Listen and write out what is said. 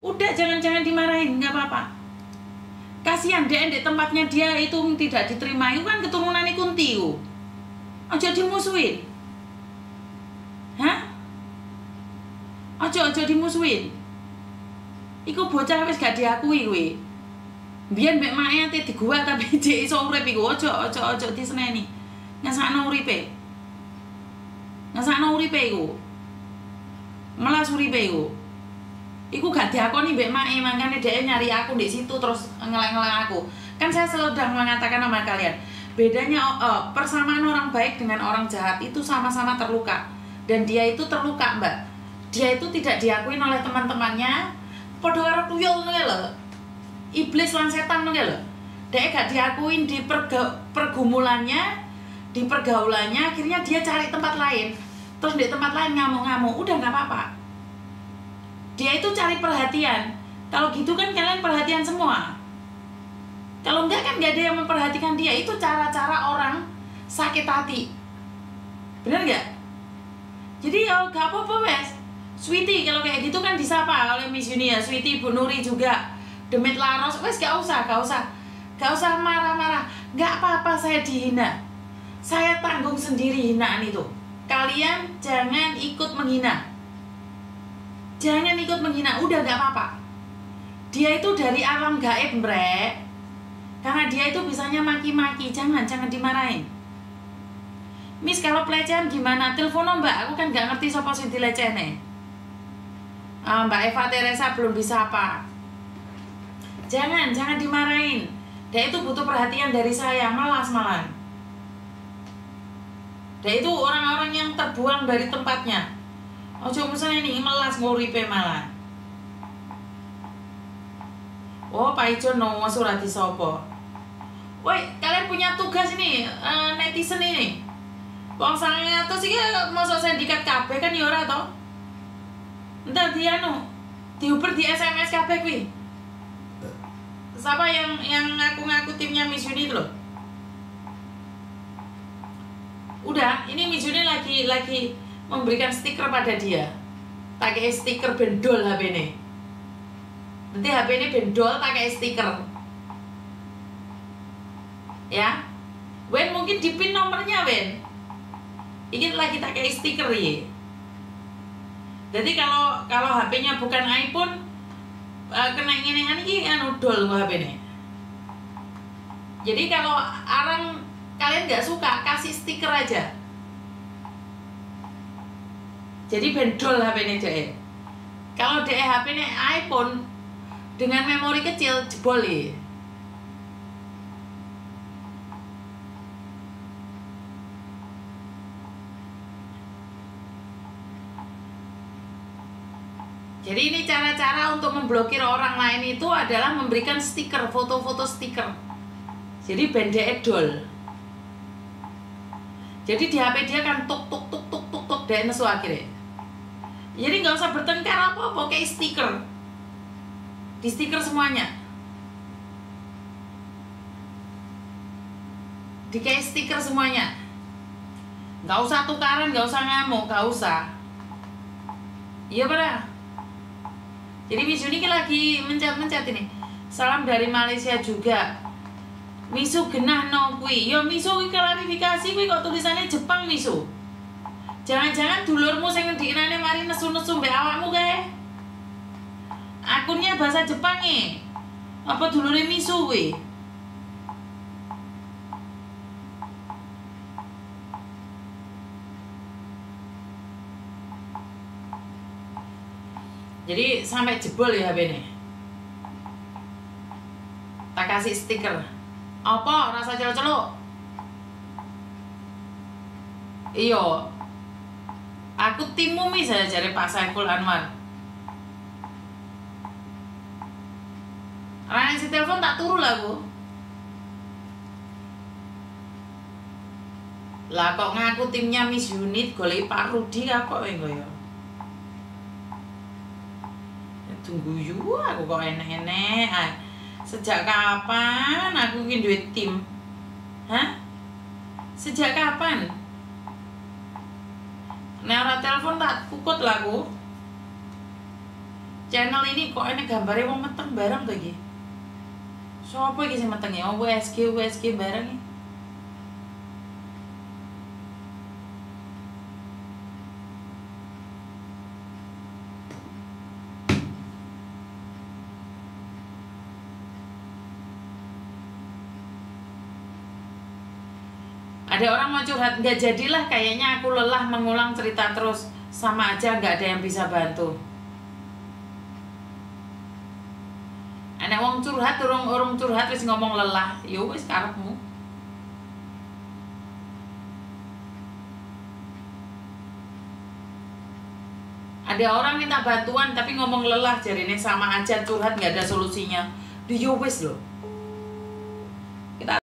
udah jangan-jangan dimarahin nggak apa-apa. Kasihan dia di tempatnya dia itu tidak diterima. Itu kan keturunan kunti aja dimusuhin. Hah? Aja aja dimusuhin. Iku bocah wis gak diakui kuwi biyen mek mae ate di gua tapi jek iso urip iku. Aja aja aja diseneni. Ngasakno uripe. Ngasakno uripe iku. Melas uripe iku Iku gak diakoni mbak Mae, makanya dia nyari aku di situ terus ngeleng-ngeleng aku. Kan saya sedang mengatakan sama kalian, bedanya uh, persamaan orang baik dengan orang jahat itu sama-sama terluka. Dan dia itu terluka, Mbak. Dia itu tidak diakui oleh teman-temannya. Padha karo tuyul lho. Iblis lan setan lho. Dia gak diakuin di perga pergumulannya, di pergaulannya, akhirnya dia cari tempat lain. Terus di tempat lain ngamuk-ngamuk, udah nggak apa-apa dia itu cari perhatian. Kalau gitu kan kalian perhatian semua. Kalau enggak kan gak ada yang memperhatikan dia. Itu cara-cara orang sakit hati. Bener nggak jadi ya gak apa-apa wes Sweetie kalau kayak gitu kan disapa oleh Miss Yunia. Sweetie Bu Nuri juga. Demit Laros. Wes gak usah gak usah. Gak usah marah-marah. Gak apa-apa saya dihina. Saya tanggung sendiri hinaan itu. Kalian jangan ikut menghina jangan ikut menghina. Udah gak apa-apa. Dia itu dari alam gaib bre karena dia itu bisanya maki-maki. Jangan jangan dimarahin. Miss kalau pelecehan gimana? Telepon mbak. Aku kan gak ngerti siapa sih dilecehne. Uh, mbak Eva Teresa belum bisa apa. Jangan jangan dimarahin. Dia itu butuh perhatian dari saya. Malas malah dia itu orang-orang yang terbuang dari tempatnya Ojo misalnya ini melas nguripe malah. Oh, Pak Ijo no surat sopo. Woi, kalian punya tugas ini uh, netizen ini. Wong sange atau sih masuk sindikat KB kan ya ora toh? Entar dia no diuber di SMS KB kuwi. Siapa yang yang ngaku-ngaku timnya Miss Uni itu loh? Udah, ini Miss Uni lagi lagi memberikan stiker pada dia. Pakai stiker bendol HP ini. Nanti HP ini bendol pakai stiker. Ya? Wen mungkin di pin nomornya Wen. Ini lagi pakai stiker ya jadi kalau kalau HP-nya bukan iPhone uh, kena ini ini kan udol HP ini. Jadi kalau orang kalian nggak suka kasih stiker aja jadi bendol HP ini deh kalau deh HP ini iPhone dengan memori kecil jebol ya Jadi ini cara-cara untuk memblokir orang lain itu adalah memberikan stiker, foto-foto stiker. Jadi benda edol. Jadi di HP dia kan tuk tuk tuk tuk tuk tuk dan nesu akhirnya jadi nggak usah bertengkar apa apa kayak stiker. Di stiker semuanya. Di kayak stiker semuanya. Nggak usah tukaran nggak usah ngamuk nggak usah. Iya pada jadi Miss Yuni lagi mencet-mencet ini. Salam dari Malaysia juga. Misu genah no kui. Yo Misu klarifikasi kui kok tulisannya Jepang Misu Jangan-jangan dulurmu sing ngendikane mari nesu-nesu mbek awakmu kae. Akunnya bahasa Jepang nih. Apa dulure misu kuwi? Jadi sampai jebol ya HP ini. Tak kasih stiker. Apa rasa celok-celok? Iya, Aku timmu misalnya cari Pak Saiful Anwar. Rana si telepon tak turu lah bu. Lah kok ngaku timnya Miss Unit golek Pak Rudi apa yang ya? Tunggu yu aku kok enek-enek. Ah, sejak kapan aku ingin duit tim? Hah? Sejak kapan? Ora telepon tak kukut lah aku. channel ini kok ini gambarnya mau meteng bareng tuh iki Sopo iki sing meteng ya? Oh, WSG WSG bareng iki. Ada orang mau curhat nggak jadilah kayaknya aku lelah mengulang cerita terus. Sama aja nggak ada yang bisa bantu. Anak wong curhat urung urung curhat wis ngomong lelah. Yo wis karepmu. Ada orang minta bantuan tapi ngomong lelah jadi ini sama aja curhat nggak ada solusinya. Di yo wis loh